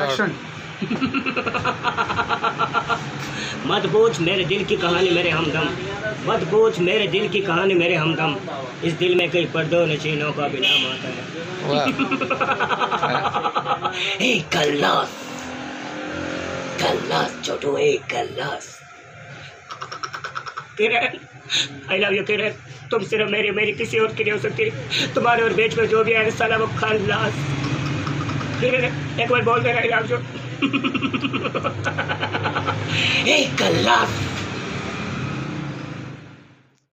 Action मत पूछ मेरे दिल की कहानी मेरे हमदम। मत पूछ मेरे दिल की कहानी मेरे हमदम। इस दिल में कई पर्दों नशीनों का भी नाम आता है। A class class Chhotu A class Kiran I love you Kiran. तुम सिर्फ़ मेरी मेरी किसी और की नहीं हो सकती। तुम्हारे और बीच में जो भी है साला वो खल्लास एक बार बोल देना आई लव यू ए कल्लास